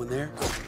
Anyone there?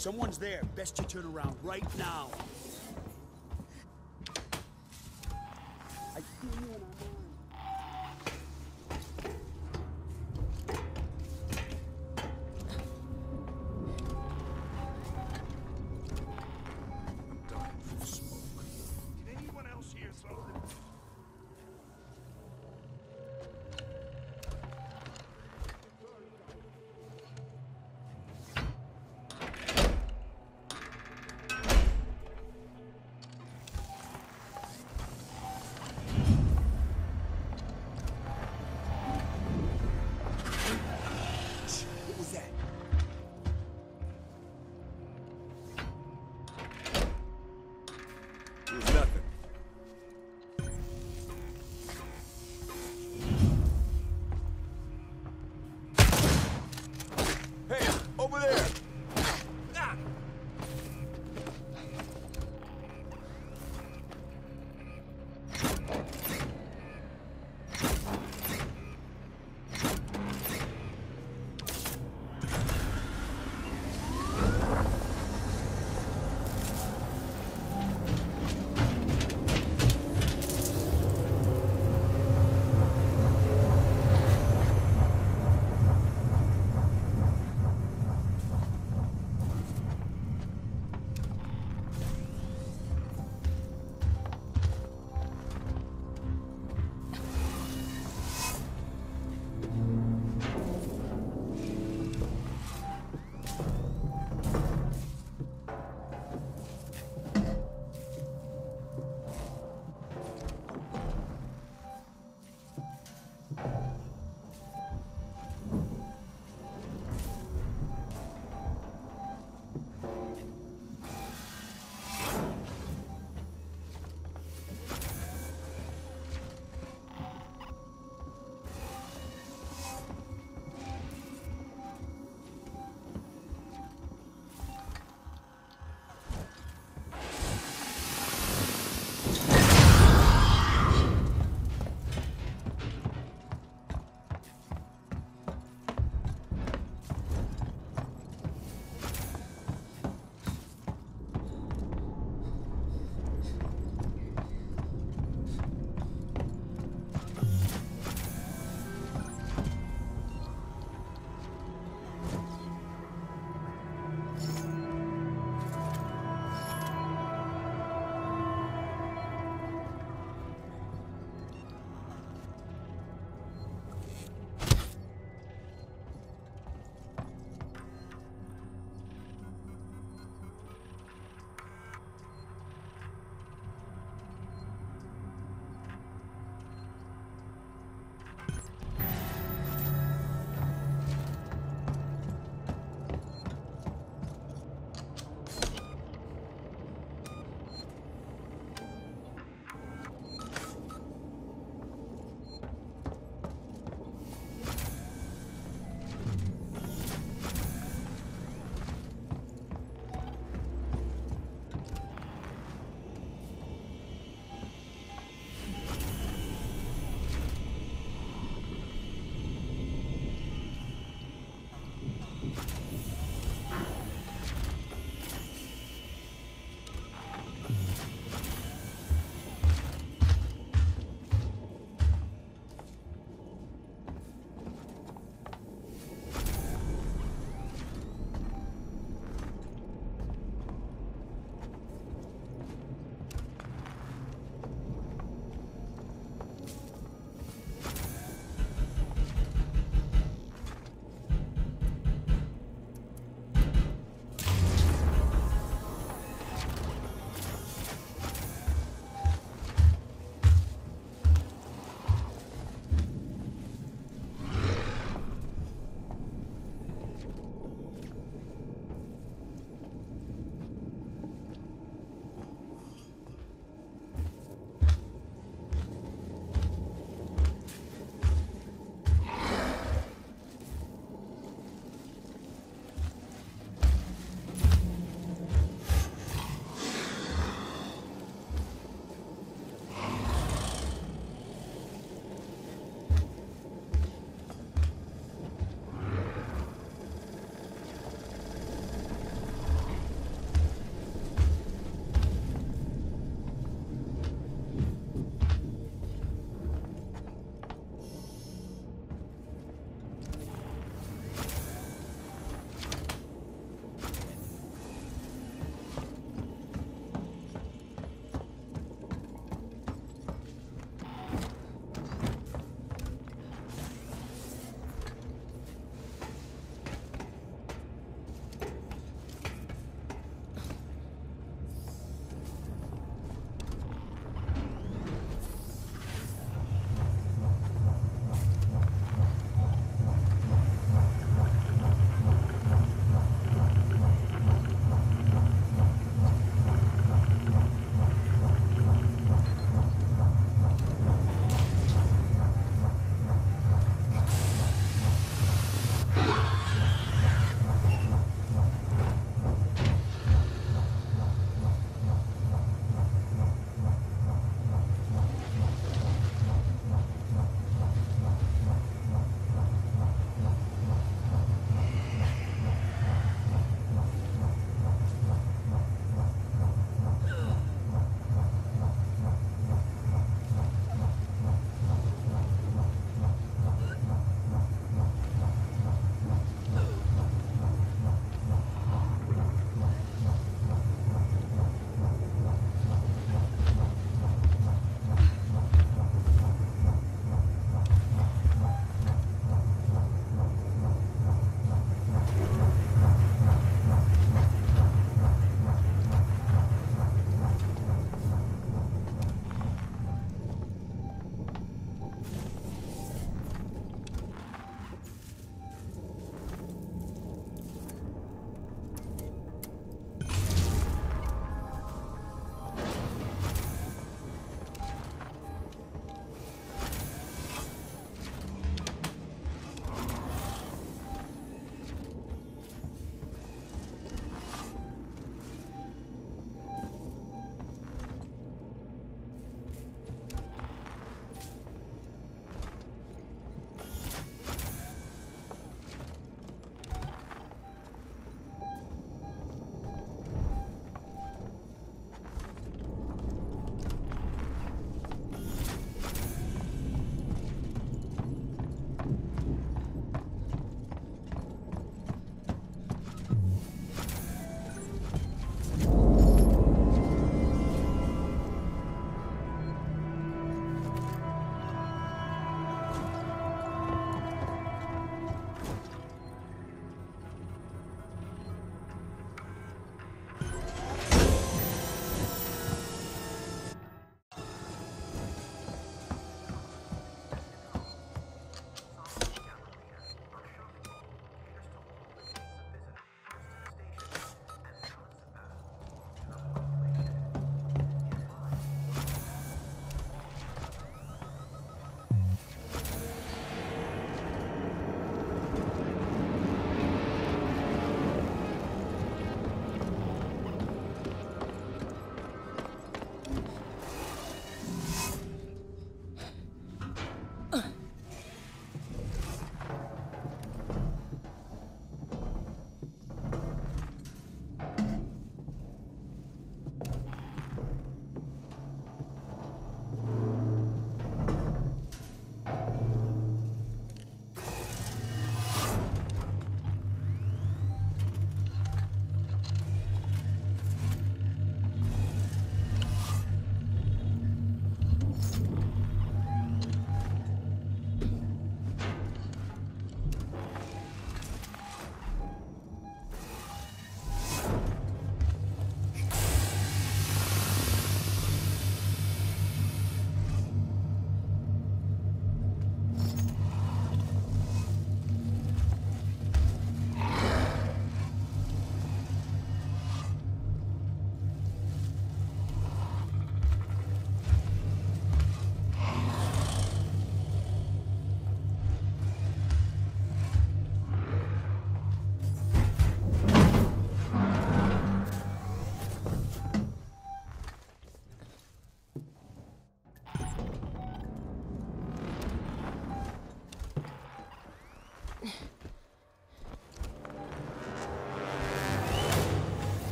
Someone's there. Best you turn around right now.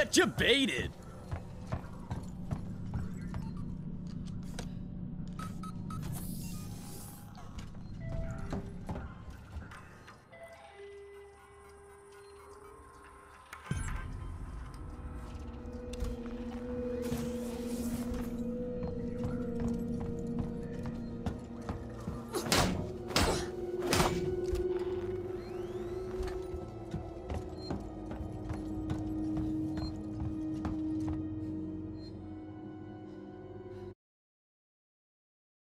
Get you baited.